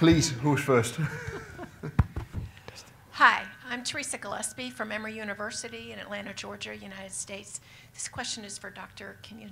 Please, who's first? Hi, I'm Teresa Gillespie from Emory University in Atlanta, Georgia, United States. This question is for Dr. Kenyan,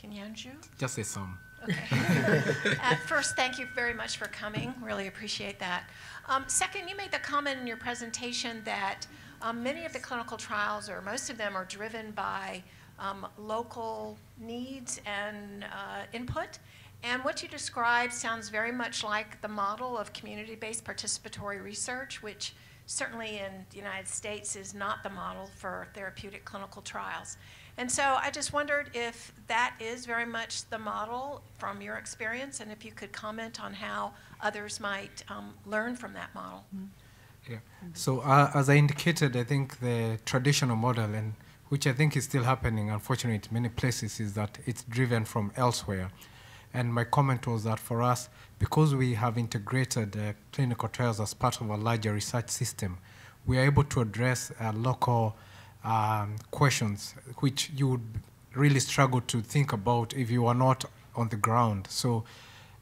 Kinyanjui. Just say Sam. Okay. uh, first, thank you very much for coming. Really appreciate that. Um, second, you made the comment in your presentation that um, many of the clinical trials, or most of them, are driven by um, local needs and uh, input. And what you described sounds very much like the model of community-based participatory research, which certainly in the United States is not the model for therapeutic clinical trials. And so I just wondered if that is very much the model from your experience and if you could comment on how others might um, learn from that model. Yeah. So uh, as I indicated, I think the traditional model, and which I think is still happening, unfortunately, in many places, is that it's driven from elsewhere. And my comment was that for us, because we have integrated uh, clinical trials as part of a larger research system, we are able to address uh, local um, questions which you would really struggle to think about if you are not on the ground. So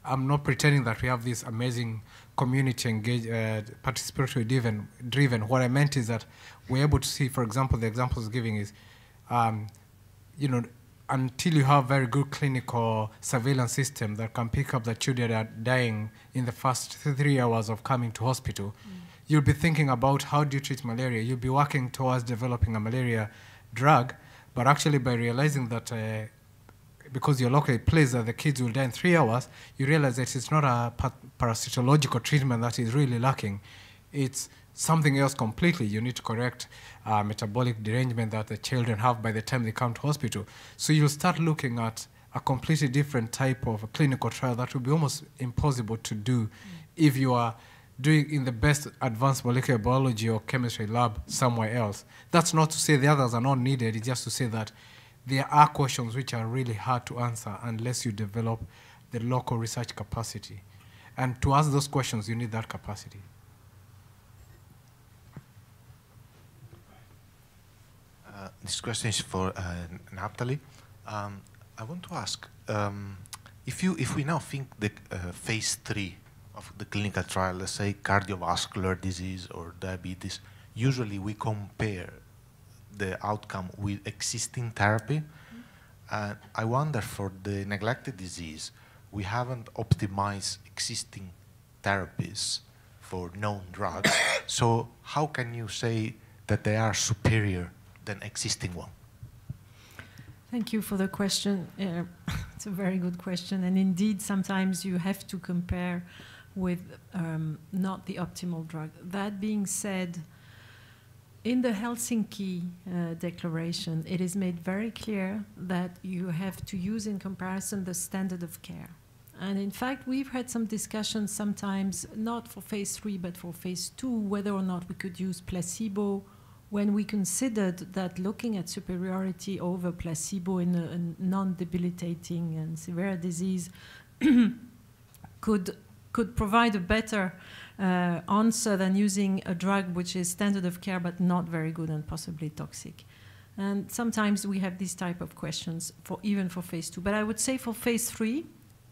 I'm not pretending that we have this amazing community engaged, uh, participatory driven, driven. What I meant is that we're able to see, for example, the examples giving is, um, you know, until you have very good clinical surveillance system that can pick up the children that are dying in the first three hours of coming to hospital, mm. you'll be thinking about how do you treat malaria. You'll be working towards developing a malaria drug, but actually by realizing that uh, because your local place that the kids will die in three hours, you realize that it's not a parasitological treatment that is really lacking. It's something else completely. You need to correct uh, metabolic derangement that the children have by the time they come to hospital. So you'll start looking at a completely different type of clinical trial that will be almost impossible to do mm. if you are doing in the best advanced molecular biology or chemistry lab somewhere else. That's not to say the others are not needed, it's just to say that there are questions which are really hard to answer unless you develop the local research capacity. And to ask those questions, you need that capacity. This question is for uh. Um, I want to ask um, if you if we now think the uh, phase three of the clinical trial, let's say cardiovascular disease or diabetes, usually we compare the outcome with existing therapy. Uh, I wonder for the neglected disease, we haven't optimized existing therapies for known drugs. so how can you say that they are superior than existing one? Thank you for the question. Uh, it's a very good question. And indeed, sometimes you have to compare with um, not the optimal drug. That being said, in the Helsinki uh, Declaration, it is made very clear that you have to use in comparison the standard of care. And in fact, we've had some discussions sometimes, not for phase three, but for phase two, whether or not we could use placebo when we considered that looking at superiority over placebo in a, a non-debilitating and severe disease could could provide a better uh, answer than using a drug which is standard of care but not very good and possibly toxic. And sometimes we have these type of questions for even for phase two. But I would say for phase three,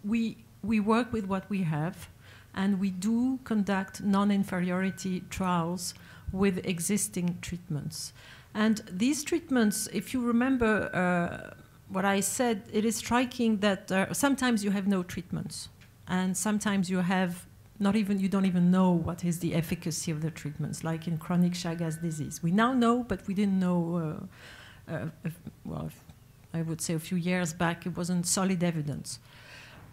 we we work with what we have, and we do conduct non-inferiority trials with existing treatments. And these treatments, if you remember uh, what I said, it is striking that uh, sometimes you have no treatments, and sometimes you have not even you don't even know what is the efficacy of the treatments, like in chronic Chagas disease. We now know, but we didn't know. Uh, uh well, I would say a few years back, it wasn't solid evidence.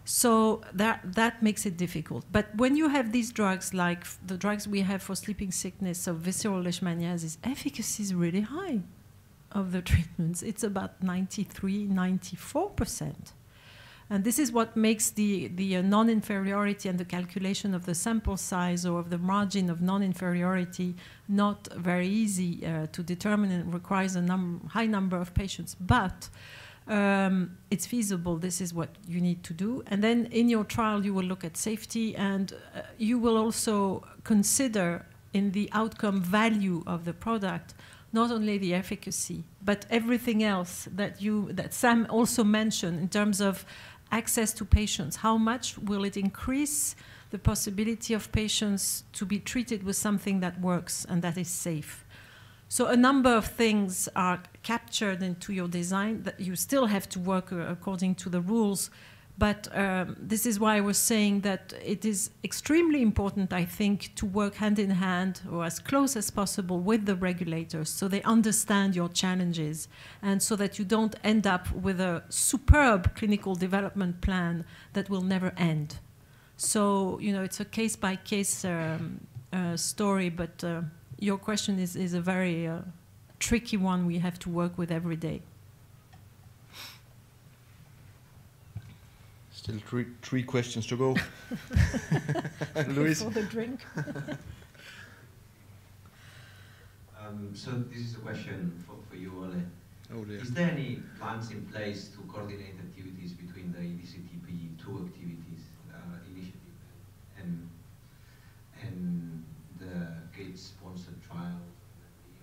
So that, that makes it difficult. But when you have these drugs, like the drugs we have for sleeping sickness or visceral leishmaniasis, efficacy is really high of the treatments. It's about 93, 94%. And this is what makes the, the uh, non-inferiority and the calculation of the sample size or of the margin of non-inferiority not very easy uh, to determine and requires a num high number of patients. But um, it's feasible, this is what you need to do. And then in your trial, you will look at safety and uh, you will also consider in the outcome value of the product not only the efficacy, but everything else that you that Sam also mentioned in terms of access to patients. How much will it increase the possibility of patients to be treated with something that works and that is safe. So a number of things are captured into your design that you still have to work uh, according to the rules. But um, this is why I was saying that it is extremely important, I think, to work hand in hand or as close as possible with the regulators so they understand your challenges and so that you don't end up with a superb clinical development plan that will never end. So, you know, it's a case by case um, uh, story, but uh, your question is, is a very uh, tricky one we have to work with every day. Still three, three questions to go. Luis? For the drink. um, so this is a question for, for you, Ole. Oh dear. Is there any plans in place to coordinate activities between the EDCTP two activities uh, initiative and and the Gates-sponsored trial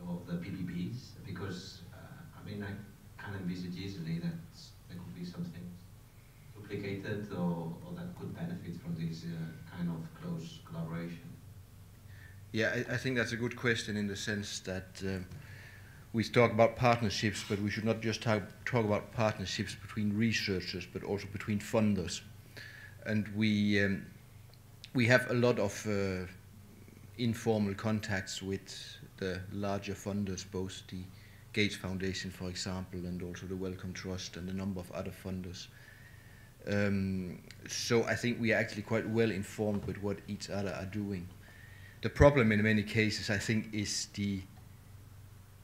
of the PPPs? Because uh, I mean, I can envisage easily that there could be some things duplicated or, or that could benefit from this uh, kind of close collaboration. Yeah, I, I, think that's a good question in the sense that um, we talk about partnerships, but we should not just talk, talk about partnerships between researchers, but also between funders. And we um, we have a lot of uh, informal contacts with the larger funders, both the Gates Foundation, for example, and also the Wellcome Trust and a number of other funders. Um, so I think we are actually quite well informed with what each other are doing. The problem in many cases, I think, is the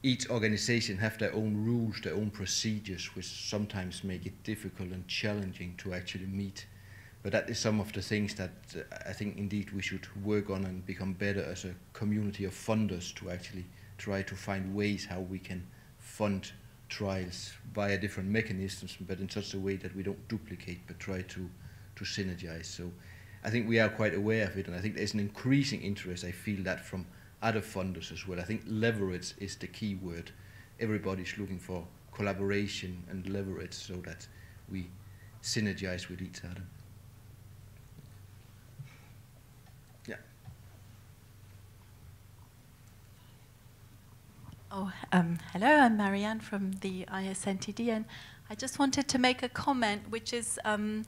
each organization have their own rules, their own procedures, which sometimes make it difficult and challenging to actually meet. But that is some of the things that uh, I think indeed we should work on and become better as a community of funders to actually try to find ways how we can fund trials via different mechanisms, but in such a way that we don't duplicate but try to, to synergize. So I think we are quite aware of it, and I think there's an increasing interest. I feel that from other funders as well. I think leverage is the key word. Everybody's looking for collaboration and leverage so that we synergize with each other. Yeah. Oh, um, hello, I'm Marianne from the ISNTD, and I just wanted to make a comment which is um,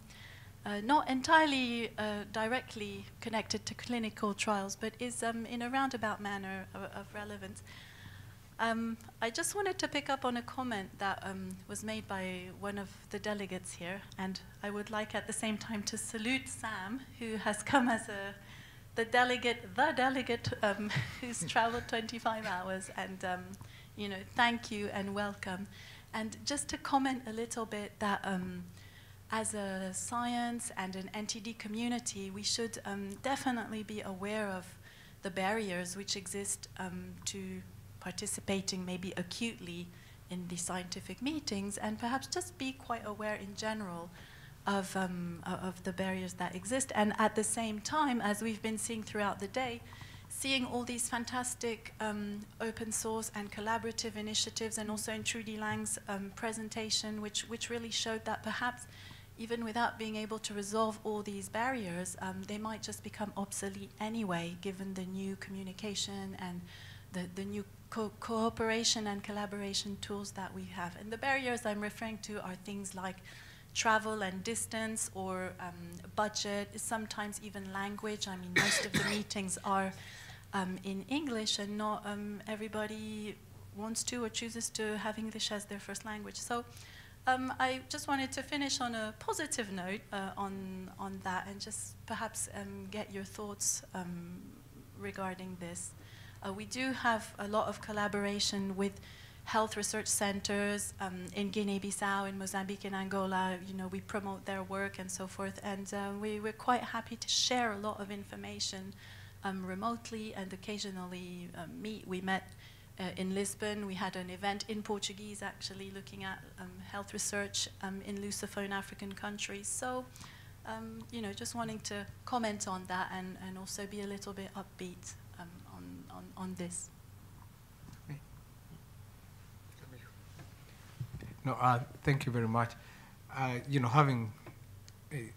uh, not entirely uh, directly connected to clinical trials, but is um, in a roundabout manner of, of relevance. Um, I just wanted to pick up on a comment that um, was made by one of the delegates here, and I would like at the same time to salute Sam, who has come as a the delegate, the delegate um, who's traveled 25 hours, and um, you know, thank you and welcome. And just to comment a little bit that um, as a science and an NTD community, we should um, definitely be aware of the barriers which exist um, to participating maybe acutely in the scientific meetings and perhaps just be quite aware in general of, um, of the barriers that exist. And at the same time, as we've been seeing throughout the day, seeing all these fantastic um, open source and collaborative initiatives, and also in Trudy Lang's um, presentation, which, which really showed that perhaps even without being able to resolve all these barriers, um, they might just become obsolete anyway, given the new communication and the, the new co cooperation and collaboration tools that we have. And the barriers I'm referring to are things like travel and distance or um, budget, sometimes even language. I mean, most of the meetings are um, in English and not um, everybody wants to or chooses to have English as their first language. So um, I just wanted to finish on a positive note uh, on, on that and just perhaps um, get your thoughts um, regarding this. Uh, we do have a lot of collaboration with health research centers um, in Guinea-Bissau, in Mozambique, in Angola. You know, we promote their work and so forth, and uh, we, we're quite happy to share a lot of information um, remotely and occasionally um, meet. We met uh, in Lisbon. We had an event in Portuguese, actually, looking at um, health research um, in Lusophone African countries. So, um, you know, just wanting to comment on that and, and also be a little bit upbeat um, on, on, on this. No, uh, thank you very much. Uh, you know, having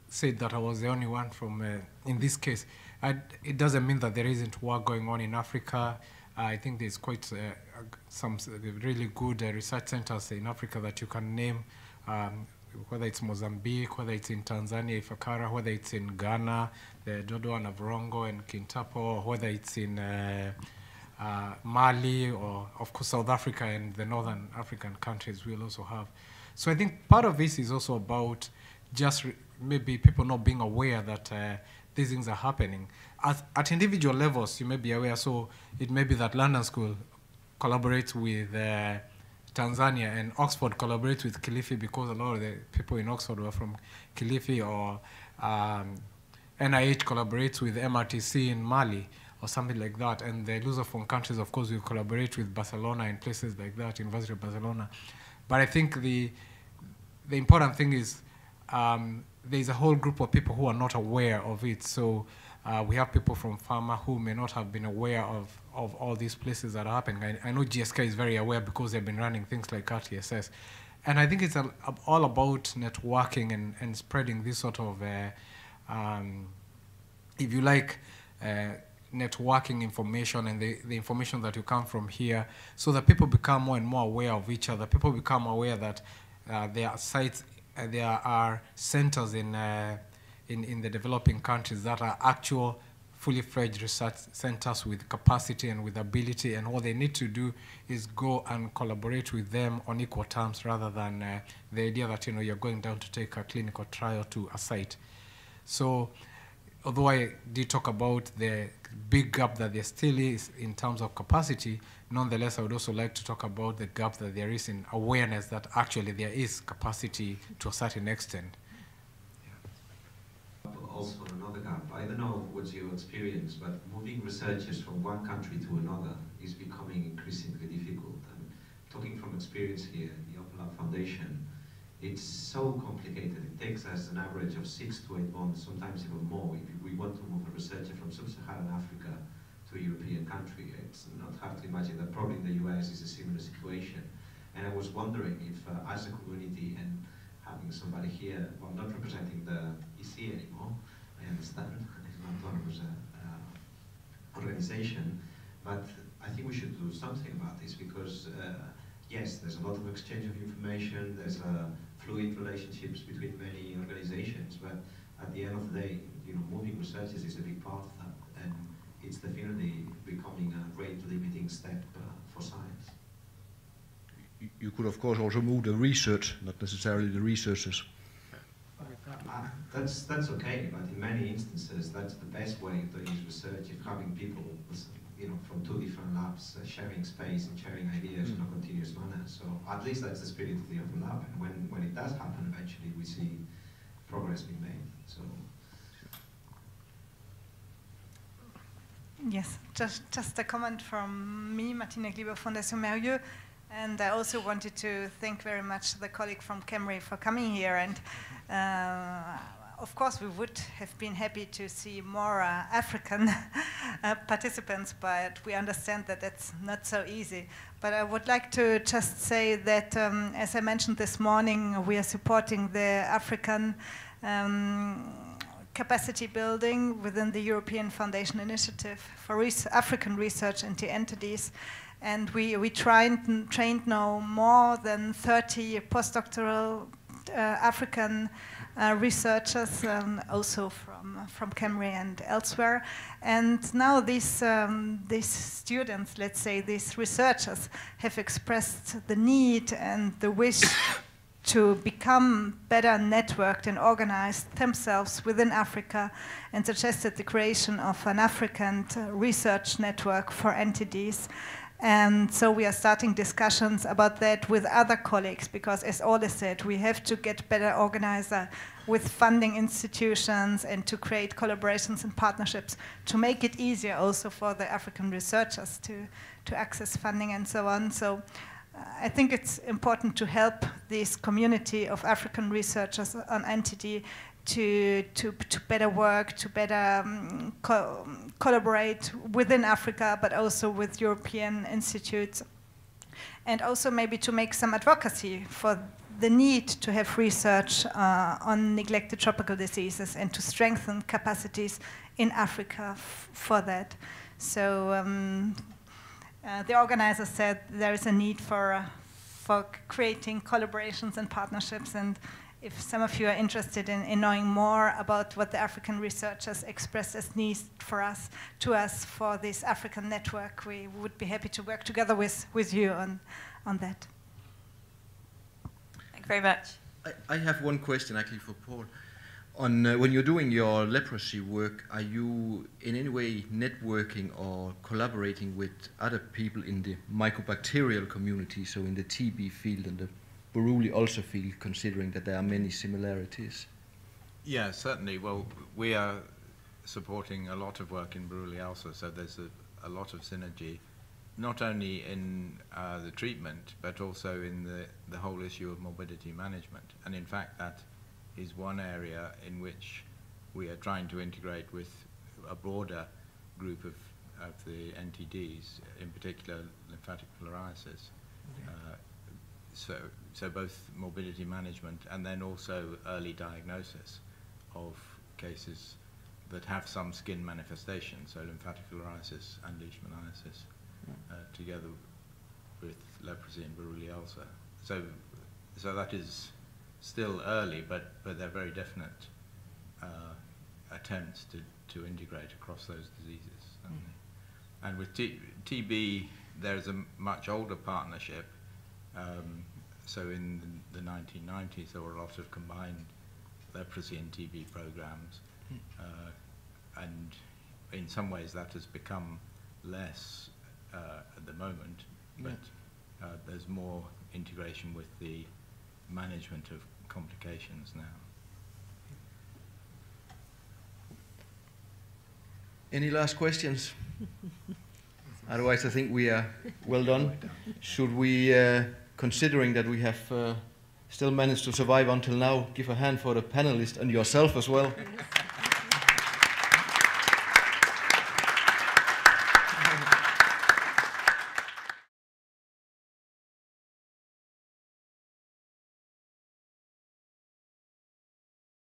said that I was the only one from, uh, in this case. I, it doesn't mean that there isn't work going on in Africa. I think there's quite uh, some really good uh, research centers in Africa that you can name, um, whether it's Mozambique, whether it's in Tanzania, Ifakara, whether it's in Ghana, the Dodowa and Navrongo and Kintampo, whether it's in uh, uh, Mali or, of course, South Africa and the northern African countries will also have. So I think part of this is also about just maybe people not being aware that uh, these things are happening. At, at, individual levels, you may be aware. So it may be that London School collaborates with uh, Tanzania and Oxford collaborates with Kilifi because a lot of the people in Oxford were from Kilifi or um, NIH collaborates with MRTC in Mali or something like that. And the Lusophone countries, of course, will collaborate with Barcelona and places like that, University of Barcelona. But I think the, the important thing is um, there's a whole group of people who are not aware of it. So uh, we have people from pharma who may not have been aware of, of all these places that are happening. I, I know GSK is very aware because they've been running things like RTSS. And I think it's a, all about networking and, and spreading this sort of, uh, um, if you like, uh, networking information and the, the information that you come from here so that people become more and more aware of each other. People become aware that uh, there are sites, uh, there are centers in, uh, in, in the developing countries that are actual fully fledged research centers with capacity and with ability and what they need to do is go and collaborate with them on equal terms rather than uh, the idea that you know you're going down to take a clinical trial to a site. So although I did talk about the big gap that there still is in terms of capacity, nonetheless, I would also like to talk about the gap that there is in awareness that actually there is capacity to a certain extent. Also, another gap. I don't know what's your experience, but moving researchers from one country to another is becoming increasingly difficult. And talking from experience here, the Open Lab Foundation, it's so complicated. It takes us an average of six to eight months, sometimes even more, if we want to move a researcher from sub-Saharan Africa to a European country. It's not hard to imagine that probably in the US is a similar situation. And I was wondering if, uh, as a community and having somebody here, well, not representing the EC anymore, I understand, it's an autonomous uh, uh, organization, but I think we should do something about this because uh, yes, there's a lot of exchange of information, there's a fluid relationships between many organizations, but at the end of the day, you know, moving researchers is a big part of that, it's definitely becoming a rate limiting step uh, for science. You could, of course, also move the research, not necessarily the researchers. Uh, that's that's okay, but in many instances, that's the best way to use research. If having people, you know, from two different labs uh, sharing space and sharing ideas mm. in a mm. continuous manner. So at least that's the spirit of the open lab. And when when it does happen, eventually we see progress being made. So. Yes, just, just a comment from me, Martina Gliber, Fondation Mérieux. And I also wanted to thank very much the colleague from KEMRI for coming here. And uh, of course, we would have been happy to see more uh, African uh, participants, but we understand that that's not so easy. But I would like to just say that, um, as I mentioned this morning, we are supporting the African um, capacity building within the European Foundation Initiative for Res African Research into NTDs. And we, we trained, trained now more than 30 postdoctoral uh, African uh, researchers, um, also from, from KEMRI and elsewhere. And now these, um, these students, let's say these researchers, have expressed the need and the wish to become better networked and organized themselves within Africa and suggested the creation of an African research network for NTDs. And so we are starting discussions about that with other colleagues because, as Ole said, we have to get better organized with funding institutions and to create collaborations and partnerships to make it easier also for the African researchers to, to access funding and so on. So I think it's important to help this community of African researchers on NTD to, to, to better work, to better um, co collaborate within Africa, but also with European institutes. And also maybe to make some advocacy for the need to have research uh, on neglected tropical diseases and to strengthen capacities in Africa for that. So um, uh, the organizer said there is a need for, uh, for creating collaborations and partnerships. And if some of you are interested in, in, knowing more about what the African researchers expressed as needs for us, to us, for this African network, we would be happy to work together with, with you on, on that. Thank you very much. I, I have one question actually for Paul. On, uh, when you're doing your leprosy work, are you in any way networking or collaborating with other people in the mycobacterial community, so in the TB field and the Buruli ulcer field, considering that there are many similarities? Yeah, certainly. Well, we are supporting a lot of work in Buruli ulcer, so there's a, a lot of synergy, not only in uh, the treatment, but also in the, the whole issue of morbidity management. And in fact, that is one area in which we are trying to integrate with a broader group of, of the NTDs, in particular lymphatic filariasis. Uh, so, so both morbidity management and then also early diagnosis of cases that have some skin manifestation, so lymphatic filariasis and leishmaniasis, uh, together with leprosy and Buruli ulcer. So, so that is still early, but, but they're very definite uh, attempts to, to integrate across those diseases. Mm. And with T TB, there's a much older partnership. Um, so in the, the 1990s, there were a lot of combined leprosy and TB programs. Mm. Uh, and in some ways, that has become less uh, at the moment, but yeah. uh, there's more integration with the management of complications now. Any last questions? Otherwise, I think we are well done. Should we, uh, considering that we have uh, still managed to survive until now, give a hand for the panelists and yourself as well?